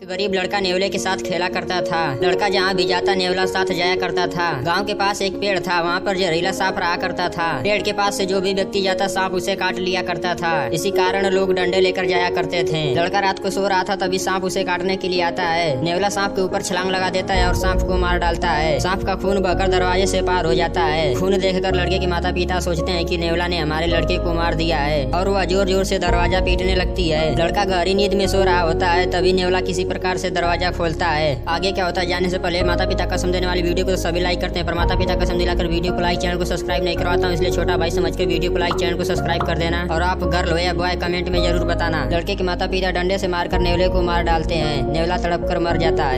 गरीब लड़का नेवले के साथ खेला करता था। लड़का जहाँ भी जाता, नेवला साथ जाया करता था। गाँव के पास एक पेड़ था, वहाँ पर जहरीला सांप रहा करता था। पेड़ के पास से जो भी व्यक्ति जाता, सांप उसे काट लिया करता था। इसी कारण लोग डंडे लेकर जाया करते थे। लड़का रात को सो रहा था, तभी सांप उसे काटने के लिए आता है। नेवला सांप के ऊपर छलांग लगा देता है और सांप को मार डालता है। सांप का खून बहकर दरवाजे से पार हो जाता है। खून देखकर लड़के के माता पिता सोचते हैं की नेवला ने हमारे लड़के को मार दिया है और वह ज़ोर ज़ोर से दरवाज़ा पीटने लगती है। लड़का गहरी नींद में सो रहा होता है, तभी नेवला किसी प्रकार से दरवाज़ा खोलता है। आगे क्या होता है, जाने से पहले माता पिता कसम देने वाली वीडियो को तो सभी लाइक करते हैं, पर माता पिता कसम दिलाकर वीडियो को लाइक चैनल को सब्सक्राइब नहीं करवाता हूँ, इसलिए छोटा भाई समझ कर वीडियो को लाइक चैनल को सब्सक्राइब कर देना। और आप गर्ल हो या बॉय कमेंट में ज़रूर बताना। लड़के के माता पिता डंडे से मारकर नेवले को मार डालते हैं, नेवला तड़प कर मर जाता है।